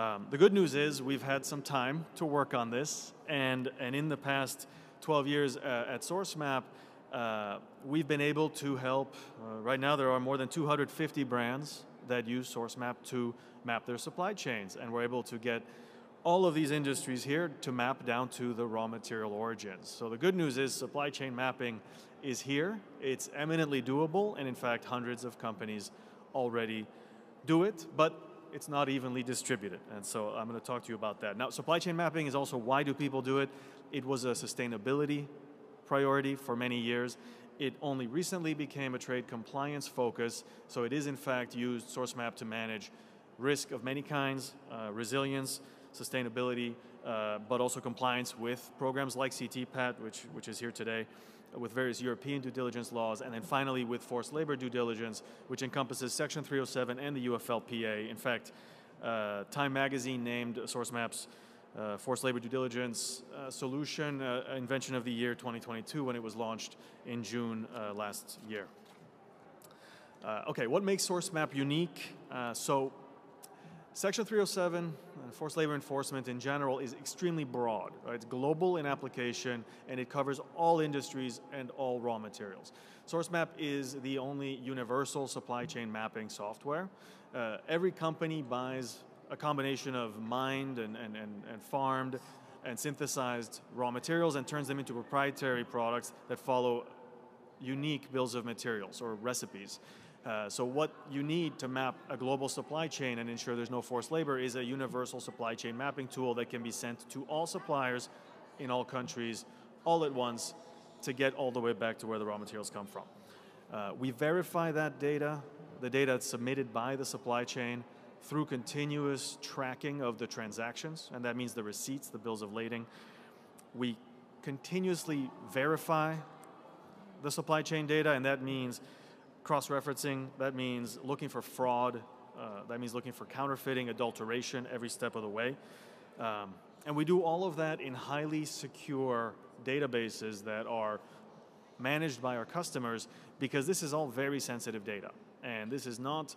Um, the good news is we've had some time to work on this, and, and in the past 12 years uh, at SourceMap, uh, we've been able to help. Uh, right now, there are more than 250 brands that use SourceMap to map their supply chains, and we're able to get all of these industries here to map down to the raw material origins. So the good news is supply chain mapping is here. It's eminently doable, and in fact, hundreds of companies already do it, but it's not evenly distributed. And so I'm going to talk to you about that. Now, supply chain mapping is also why do people do it? It was a sustainability priority for many years. It only recently became a trade compliance focus, so it is in fact used, source map to manage risk of many kinds, uh, resilience, sustainability, uh, but also compliance with programs like CTPAT, which, which is here today, with various European due diligence laws, and then finally with forced labor due diligence, which encompasses Section 307 and the UFLPA. In fact, uh, Time Magazine named SourceMap's uh, forced labor due diligence uh, solution uh, invention of the year 2022 when it was launched in June uh, last year. Uh, okay, what makes SourceMap unique? so Section 307, uh, forced labor enforcement in general, is extremely broad. Right? It's global in application and it covers all industries and all raw materials. SourceMap is the only universal supply chain mapping software. Uh, every company buys a combination of mined and, and, and, and farmed and synthesized raw materials and turns them into proprietary products that follow unique bills of materials or recipes. Uh, so what you need to map a global supply chain and ensure there's no forced labor is a universal supply chain mapping tool that can be sent to all suppliers in all countries all at once to get all the way back to where the raw materials come from. Uh, we verify that data, the data that's submitted by the supply chain through continuous tracking of the transactions, and that means the receipts, the bills of lading. We continuously verify the supply chain data, and that means cross-referencing, that means looking for fraud, uh, that means looking for counterfeiting, adulteration every step of the way. Um, and we do all of that in highly secure databases that are managed by our customers because this is all very sensitive data. And this is not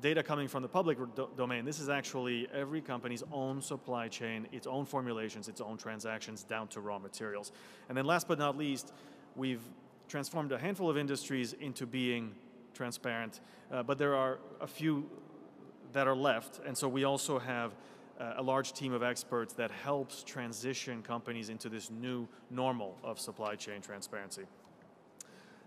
data coming from the public do domain. This is actually every company's own supply chain, its own formulations, its own transactions down to raw materials. And then last but not least, we've transformed a handful of industries into being transparent, uh, but there are a few that are left, and so we also have uh, a large team of experts that helps transition companies into this new normal of supply chain transparency.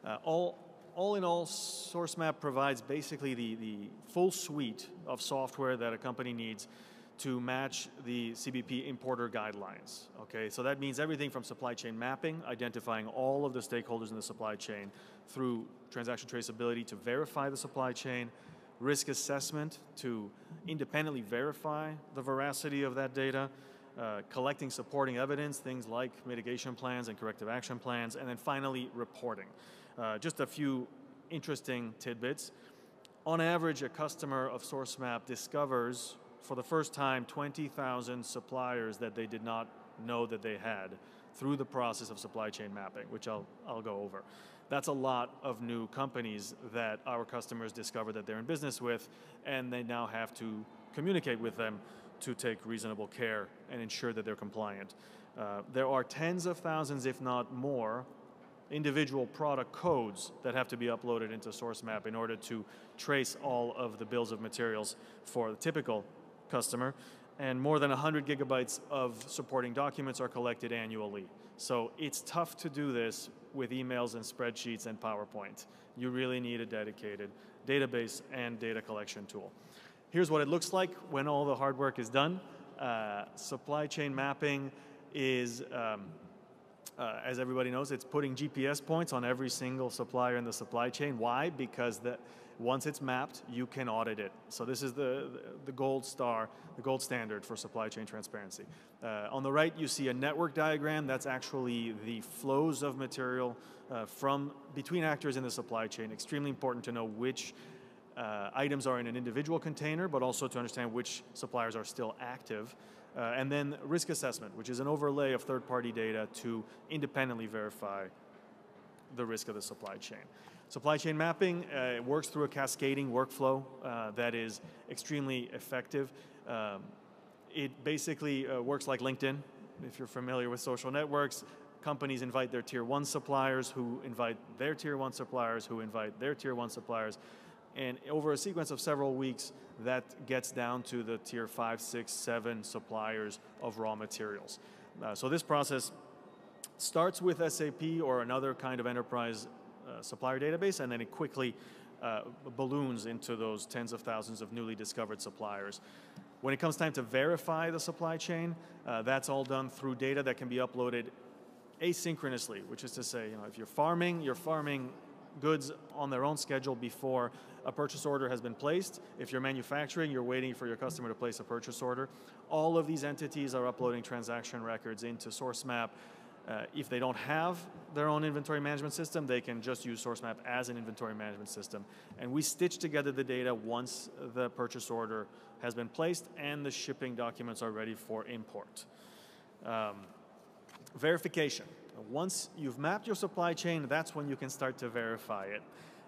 Uh, all, all in all, SourceMap provides basically the, the full suite of software that a company needs to match the CBP importer guidelines. Okay, so that means everything from supply chain mapping, identifying all of the stakeholders in the supply chain through transaction traceability to verify the supply chain, risk assessment to independently verify the veracity of that data, uh, collecting supporting evidence, things like mitigation plans and corrective action plans, and then finally reporting. Uh, just a few interesting tidbits. On average, a customer of SourceMap discovers for the first time 20,000 suppliers that they did not know that they had through the process of supply chain mapping, which I'll, I'll go over. That's a lot of new companies that our customers discover that they're in business with, and they now have to communicate with them to take reasonable care and ensure that they're compliant. Uh, there are tens of thousands, if not more, individual product codes that have to be uploaded into SourceMap in order to trace all of the bills of materials for the typical customer, and more than 100 gigabytes of supporting documents are collected annually. So it's tough to do this with emails and spreadsheets and PowerPoint. You really need a dedicated database and data collection tool. Here's what it looks like when all the hard work is done. Uh, supply chain mapping is, um, uh, as everybody knows, it's putting GPS points on every single supplier in the supply chain. Why? Because the, once it's mapped, you can audit it. So this is the, the gold star, the gold standard for supply chain transparency. Uh, on the right, you see a network diagram. That's actually the flows of material uh, from between actors in the supply chain. Extremely important to know which uh, items are in an individual container, but also to understand which suppliers are still active. Uh, and then risk assessment, which is an overlay of third-party data to independently verify the risk of the supply chain. Supply chain mapping uh, works through a cascading workflow uh, that is extremely effective. Um, it basically uh, works like LinkedIn. If you're familiar with social networks, companies invite their tier one suppliers who invite their tier one suppliers who invite their tier one suppliers. And over a sequence of several weeks, that gets down to the tier five, six, seven suppliers of raw materials. Uh, so this process starts with SAP or another kind of enterprise supplier database, and then it quickly uh, balloons into those tens of thousands of newly discovered suppliers. When it comes time to verify the supply chain, uh, that's all done through data that can be uploaded asynchronously, which is to say, you know, if you're farming, you're farming goods on their own schedule before a purchase order has been placed. If you're manufacturing, you're waiting for your customer to place a purchase order. All of these entities are uploading transaction records into SourceMap. Uh, if they don't have their own inventory management system, they can just use SourceMap as an inventory management system. And we stitch together the data once the purchase order has been placed and the shipping documents are ready for import. Um, verification. Once you've mapped your supply chain, that's when you can start to verify it.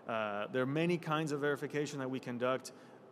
Uh, there are many kinds of verification that we conduct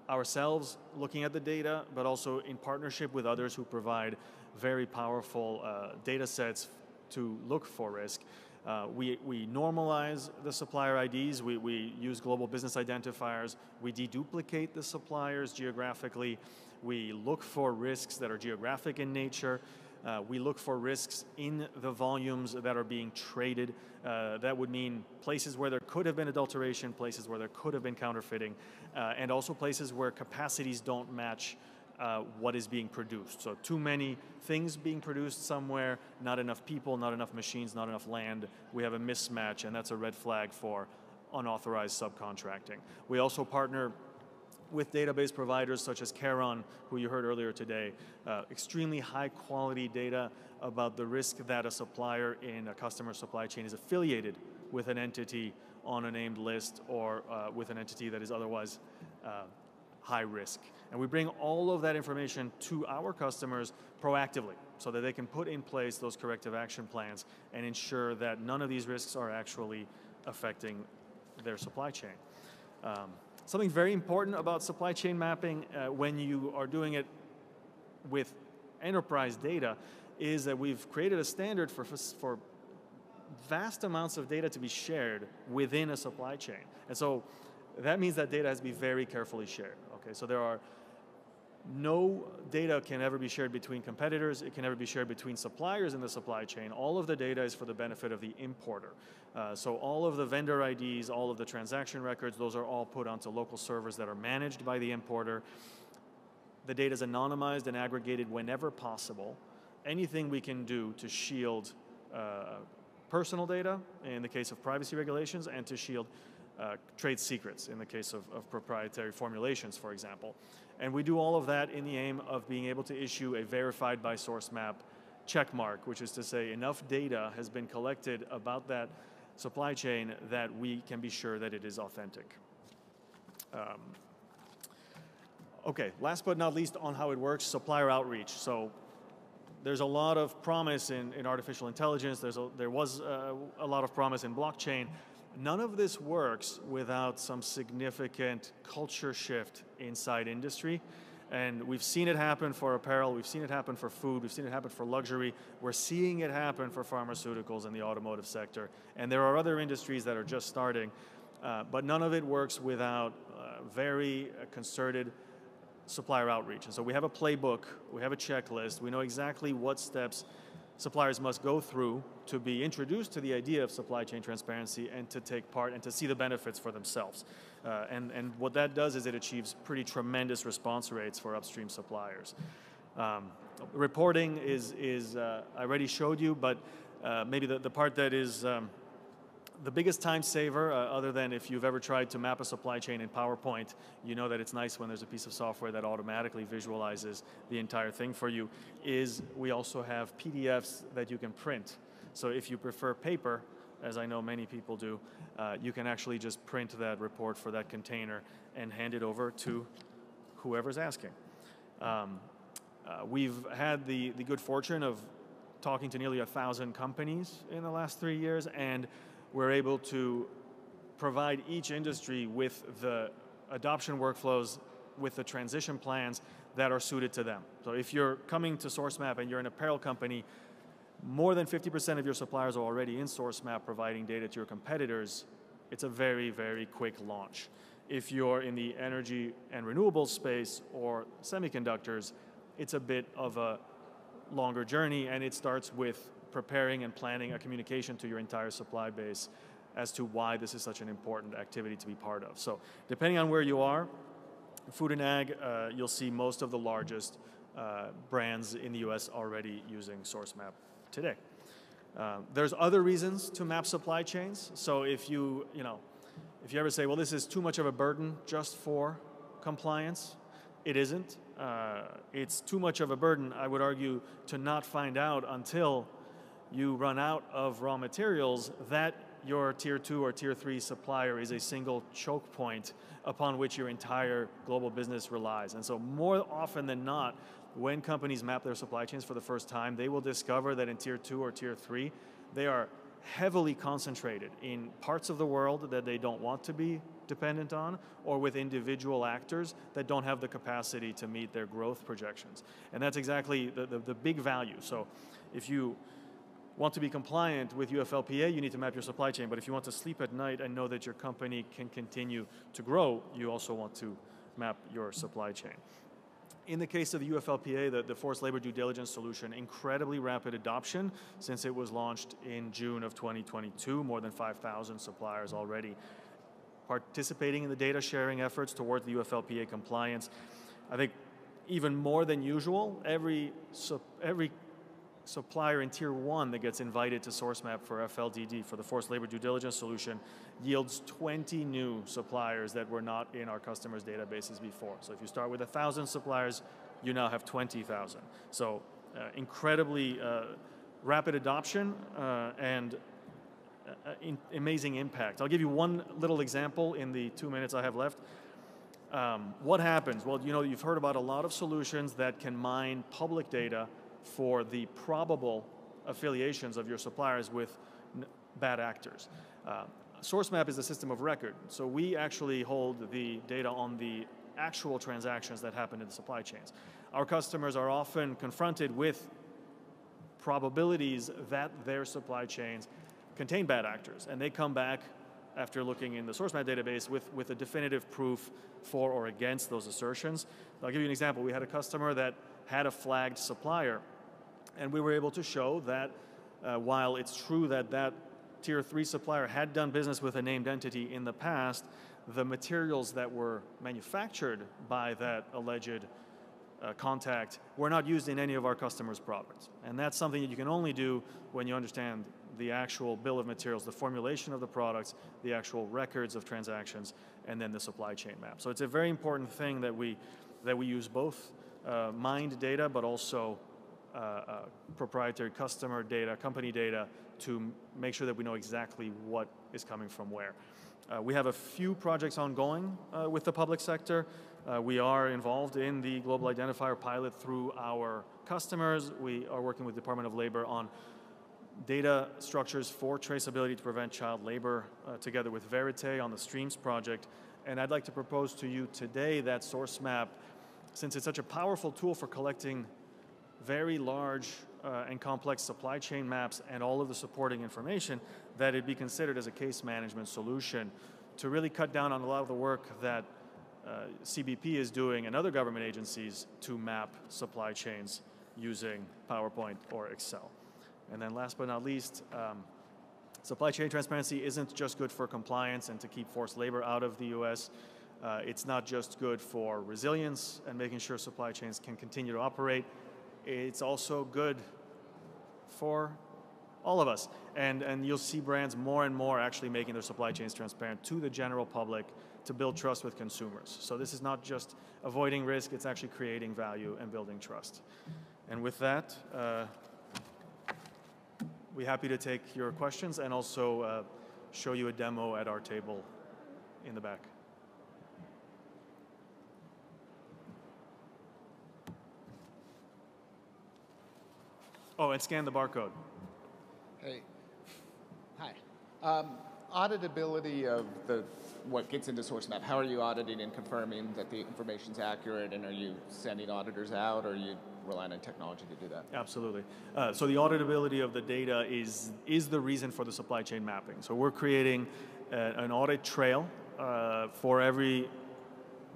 ourselves looking at the data, but also in partnership with others who provide very powerful uh, data sets to look for risk. Uh, we, we normalize the supplier IDs, we, we use global business identifiers, we deduplicate the suppliers geographically, we look for risks that are geographic in nature, uh, we look for risks in the volumes that are being traded. Uh, that would mean places where there could have been adulteration, places where there could have been counterfeiting, uh, and also places where capacities don't match uh, what is being produced. So too many things being produced somewhere, not enough people, not enough machines, not enough land. We have a mismatch, and that's a red flag for unauthorized subcontracting. We also partner with database providers such as Kharon, who you heard earlier today, uh, extremely high quality data about the risk that a supplier in a customer supply chain is affiliated with an entity on a named list or uh, with an entity that is otherwise uh, high risk. And we bring all of that information to our customers proactively so that they can put in place those corrective action plans and ensure that none of these risks are actually affecting their supply chain. Um, Something very important about supply chain mapping uh, when you are doing it with enterprise data is that we've created a standard for, for vast amounts of data to be shared within a supply chain. And so that means that data has to be very carefully shared. Okay, so there are no data can ever be shared between competitors, it can never be shared between suppliers in the supply chain. All of the data is for the benefit of the importer. Uh, so all of the vendor IDs, all of the transaction records, those are all put onto local servers that are managed by the importer. The data is anonymized and aggregated whenever possible. Anything we can do to shield uh, personal data in the case of privacy regulations and to shield uh, trade secrets in the case of, of, proprietary formulations, for example. And we do all of that in the aim of being able to issue a verified by source map check mark, which is to say enough data has been collected about that supply chain that we can be sure that it is authentic. Um, okay, last but not least on how it works, supplier outreach. So there's a lot of promise in, in artificial intelligence, there's a, there was a, a lot of promise in blockchain, None of this works without some significant culture shift inside industry. And we've seen it happen for apparel, we've seen it happen for food, we've seen it happen for luxury. We're seeing it happen for pharmaceuticals and the automotive sector. And there are other industries that are just starting, uh, but none of it works without uh, very uh, concerted supplier outreach. And so we have a playbook, we have a checklist, we know exactly what steps suppliers must go through to be introduced to the idea of supply chain transparency and to take part and to see the benefits for themselves. Uh, and, and what that does is it achieves pretty tremendous response rates for upstream suppliers. Um, reporting is, is uh, I already showed you, but uh, maybe the, the part that is um, the biggest time saver, uh, other than if you've ever tried to map a supply chain in PowerPoint, you know that it's nice when there's a piece of software that automatically visualizes the entire thing for you, is we also have PDFs that you can print. So if you prefer paper, as I know many people do, uh, you can actually just print that report for that container and hand it over to whoever's asking. Um, uh, we've had the, the good fortune of talking to nearly a thousand companies in the last three years, and we're able to provide each industry with the adoption workflows, with the transition plans that are suited to them. So if you're coming to SourceMap and you're an apparel company, more than 50% of your suppliers are already in SourceMap providing data to your competitors. It's a very, very quick launch. If you're in the energy and renewable space or semiconductors, it's a bit of a longer journey and it starts with preparing and planning a communication to your entire supply base as to why this is such an important activity to be part of. So depending on where you are, food and ag, uh, you'll see most of the largest uh, brands in the US already using SourceMap today. Uh, there's other reasons to map supply chains. So if you, you know, if you ever say, well, this is too much of a burden just for compliance, it isn't. Uh, it's too much of a burden, I would argue, to not find out until you run out of raw materials that your tier two or tier three supplier is a single choke point upon which your entire global business relies. And so more often than not, when companies map their supply chains for the first time, they will discover that in tier two or tier three, they are heavily concentrated in parts of the world that they don't want to be dependent on, or with individual actors that don't have the capacity to meet their growth projections. And that's exactly the, the, the big value. So if you want to be compliant with UFLPA, you need to map your supply chain. But if you want to sleep at night and know that your company can continue to grow, you also want to map your supply chain. In the case of the UFLPA, the, the forced labor due diligence solution, incredibly rapid adoption since it was launched in June of 2022, more than 5,000 suppliers already participating in the data sharing efforts towards the UFLPA compliance. I think even more than usual, every, every supplier in tier one that gets invited to SourceMap for FLDD, for the forced labor due diligence solution, yields 20 new suppliers that were not in our customers' databases before. So if you start with 1,000 suppliers, you now have 20,000. So uh, incredibly uh, rapid adoption uh, and amazing impact. I'll give you one little example in the two minutes I have left. Um, what happens? Well, you know, you've heard about a lot of solutions that can mine public data for the probable affiliations of your suppliers with bad actors. Uh, SourceMap is a system of record, so we actually hold the data on the actual transactions that happen in the supply chains. Our customers are often confronted with probabilities that their supply chains contain bad actors, and they come back after looking in the SourceMap database with, with a definitive proof for or against those assertions. I'll give you an example. We had a customer that had a flagged supplier, and we were able to show that uh, while it's true that that tier three supplier had done business with a named entity in the past, the materials that were manufactured by that alleged uh, contact were not used in any of our customers' products. And that's something that you can only do when you understand the actual bill of materials, the formulation of the products, the actual records of transactions, and then the supply chain map. So it's a very important thing that we, that we use both uh, mined data, but also uh, uh, proprietary customer data, company data, to make sure that we know exactly what is coming from where. Uh, we have a few projects ongoing uh, with the public sector. Uh, we are involved in the global identifier pilot through our customers. We are working with Department of Labor on data structures for traceability to prevent child labor uh, together with Verite on the Streams project. And I'd like to propose to you today that source map, since it's such a powerful tool for collecting very large uh, and complex supply chain maps and all of the supporting information, that it be considered as a case management solution to really cut down on a lot of the work that uh, CBP is doing and other government agencies to map supply chains using PowerPoint or Excel. And then last but not least, um, supply chain transparency isn't just good for compliance and to keep forced labor out of the US. Uh, it's not just good for resilience and making sure supply chains can continue to operate. It's also good for all of us. And, and you'll see brands more and more actually making their supply chains transparent to the general public to build trust with consumers. So this is not just avoiding risk, it's actually creating value and building trust. And with that, uh, we're happy to take your questions and also uh, show you a demo at our table in the back. Oh, and scan the barcode. Hey. Hi. Um, auditability of the what gets into source SourceMap? How are you auditing and confirming that the information is accurate, and are you sending auditors out, or are you relying on technology to do that? Absolutely. Uh, so the auditability of the data is is the reason for the supply chain mapping. So we're creating a, an audit trail uh, for every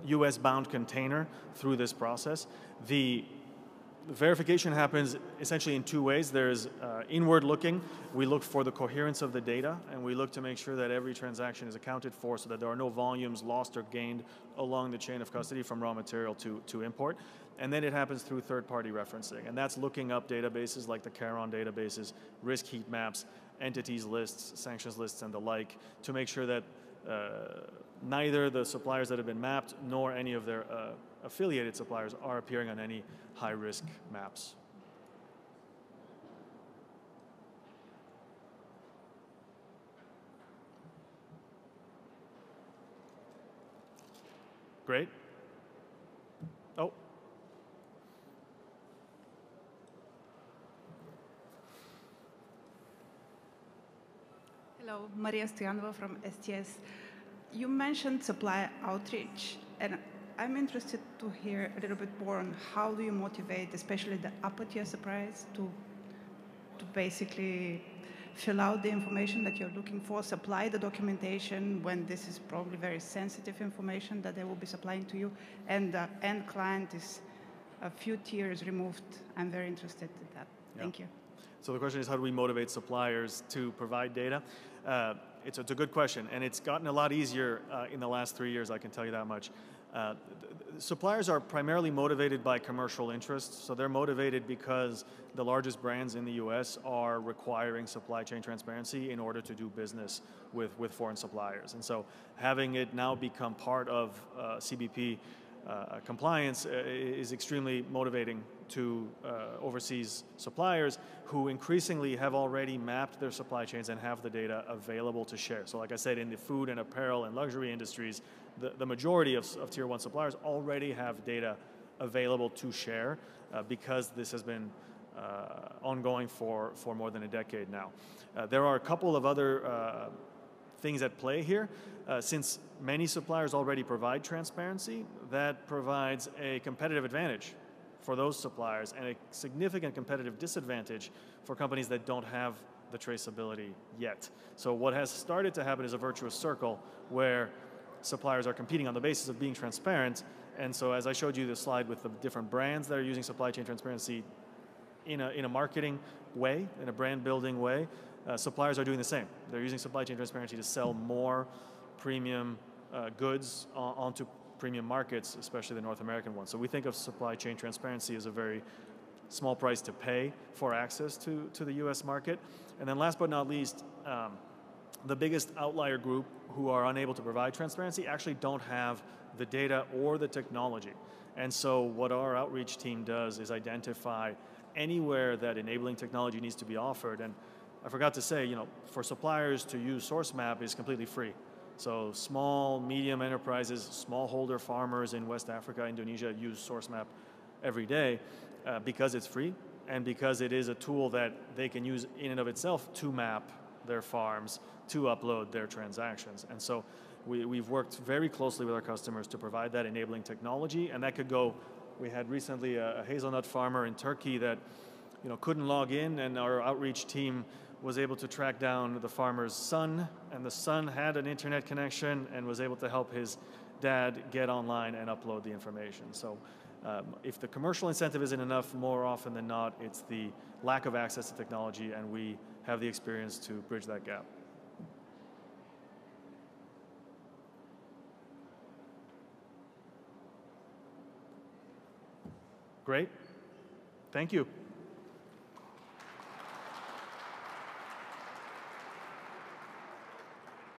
US bound container through this process. The verification happens essentially in two ways. There's uh, inward looking. We look for the coherence of the data, and we look to make sure that every transaction is accounted for so that there are no volumes lost or gained along the chain of custody from raw material to, to import. And then it happens through third-party referencing, and that's looking up databases like the Kharon databases, risk heat maps, entities lists, sanctions lists, and the like, to make sure that uh, neither the suppliers that have been mapped nor any of their uh, affiliated suppliers are appearing on any high-risk maps. Great. Oh. Hello, Maria Stoyanova from STS. You mentioned supply outreach, and I'm interested to hear a little bit more on how do you motivate, especially the upper tier suppliers, to to basically fill out the information that you're looking for, supply the documentation when this is probably very sensitive information that they will be supplying to you, and the end client is a few tiers removed. I'm very interested in that. Yeah. Thank you. So the question is, how do we motivate suppliers to provide data? Uh, it's, it's, a good question, and it's gotten a lot easier uh, in the last three years, I can tell you that much. Uh, suppliers are primarily motivated by commercial interests, so they're motivated because the largest brands in the US are requiring supply chain transparency in order to do business with, with foreign suppliers. And so having it now become part of uh, CBP uh, compliance uh, is extremely motivating to uh, overseas suppliers who increasingly have already mapped their supply chains and have the data available to share. So like I said, in the food and apparel and luxury industries, the, the majority of, of tier one suppliers already have data available to share uh, because this has been uh, ongoing for, for more than a decade now. Uh, there are a couple of other uh, things at play here. Uh, since many suppliers already provide transparency, that provides a competitive advantage for those suppliers and a significant competitive disadvantage for companies that don't have the traceability yet. So what has started to happen is a virtuous circle where suppliers are competing on the basis of being transparent. And so as I showed you the slide with the different brands that are using supply chain transparency in a, in a marketing way, in a brand building way, uh, suppliers are doing the same. They're using supply chain transparency to sell more premium uh, goods on, onto premium markets, especially the North American ones. So we think of supply chain transparency as a very small price to pay for access to, to the US market. And then last but not least, um, the biggest outlier group who are unable to provide transparency actually don't have the data or the technology. And so what our outreach team does is identify anywhere that enabling technology needs to be offered. And I forgot to say, you know, for suppliers to use SourceMap is completely free. So small, medium enterprises, smallholder farmers in West Africa, Indonesia use SourceMap every day uh, because it's free and because it is a tool that they can use in and of itself to map their farms to upload their transactions. And so we, we've worked very closely with our customers to provide that enabling technology, and that could go, we had recently a, a hazelnut farmer in Turkey that you know, couldn't log in, and our outreach team was able to track down the farmer's son, and the son had an internet connection and was able to help his dad get online and upload the information. So um, if the commercial incentive isn't enough, more often than not, it's the lack of access to technology, and we have the experience to bridge that gap. Great. Thank you.